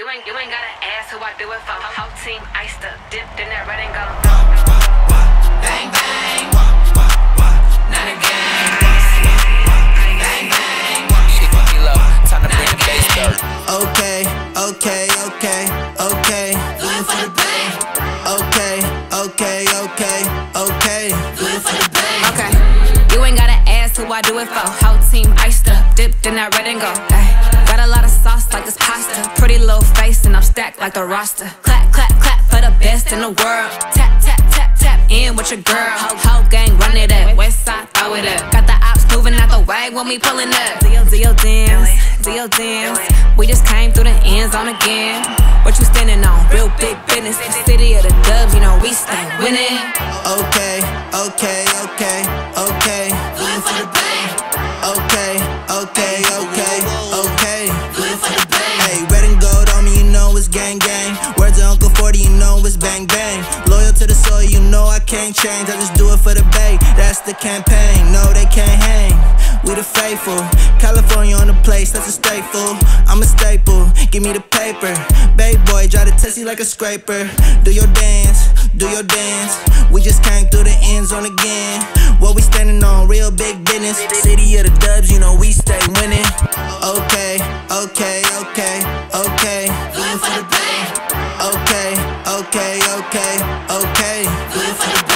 You ain't, you ain't gotta ask who I do it for. Whole team iced up, dipped in that red and gold. Bang bang, not again. Bang bang, Shit, low. Time to bring the bass dirt. Okay, okay, okay, okay. do for the bang, Okay, okay, okay, okay. do for the bang. Okay, you ain't gotta ask who I do it for. Whole team iced up, dipped in that red and gold. Ay, got a lot of sauce like this pasta. Pretty little face and I'm stacked like the roster. Clap, clap, clap for the best in the world. Tap, tap, tap, tap in with your girl. Whole, whole gang run it up. West side throw it up. Got the ops moving out the way when we pulling up. Deal, deal, dance, deal, dance. We just came through the end zone again. What you standing on? Real big business. The City of the dubs, you know we stay winning. Okay, okay, okay, okay. It for the bang, Okay, okay, okay, okay. do it for the bang. Hey, red and gold on me, you know it's gang gang. Words of Uncle 40, you know it's bang bang. Loyal to the soil, you know I can't change. I just do it for the bay, that's the campaign. No, they can't hang. We the faithful. California on the place, that's a staple. I'm a staple, give me the paper. Bay boy, drive the testy like a scraper. Do your dance, do your dance. We just came through the end zone again. What we standing on, real big business. City of the dubs, you know okay, okay, for the